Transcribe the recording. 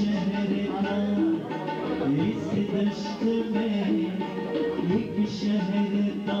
شهر شهرنا يسد اشتمالي يك شهرنا